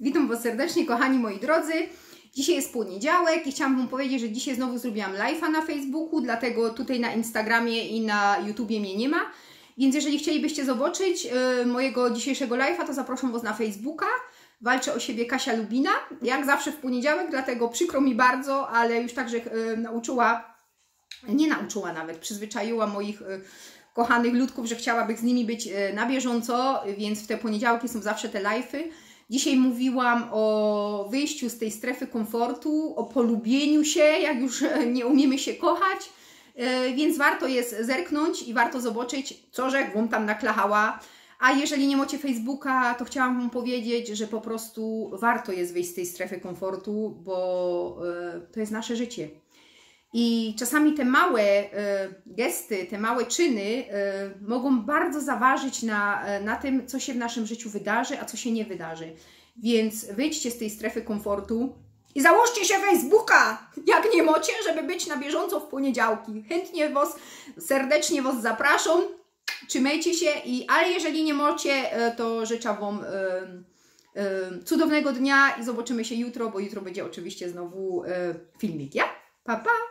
Witam Was serdecznie, kochani moi drodzy. Dzisiaj jest poniedziałek i chciałam Wam powiedzieć, że dzisiaj znowu zrobiłam live'a na Facebooku, dlatego tutaj na Instagramie i na YouTubie mnie nie ma. Więc jeżeli chcielibyście zobaczyć yy, mojego dzisiejszego live'a, to zapraszam Was na Facebooka. Walczę o siebie Kasia Lubina, jak zawsze w poniedziałek, dlatego przykro mi bardzo, ale już także yy, nauczyła, nie nauczyła nawet, przyzwyczaiła moich yy, kochanych ludków, że chciałaby z nimi być na bieżąco, więc w te poniedziałki są zawsze te live'y. Dzisiaj mówiłam o wyjściu z tej strefy komfortu, o polubieniu się, jak już nie umiemy się kochać, więc warto jest zerknąć i warto zobaczyć, co że Wam tam naklachała. A jeżeli nie macie Facebooka, to chciałam Wam powiedzieć, że po prostu warto jest wyjść z tej strefy komfortu, bo to jest nasze życie. I czasami te małe y, gesty, te małe czyny y, mogą bardzo zaważyć na, na tym, co się w naszym życiu wydarzy, a co się nie wydarzy. Więc wyjdźcie z tej strefy komfortu i założcie się Facebooka, jak nie macie, żeby być na bieżąco w poniedziałki. Chętnie Was, serdecznie Was zapraszam. Trzymajcie się, i, ale jeżeli nie macie, to życzę Wam cudownego dnia i zobaczymy się jutro, bo jutro będzie oczywiście znowu filmik, ja? Pa, pa!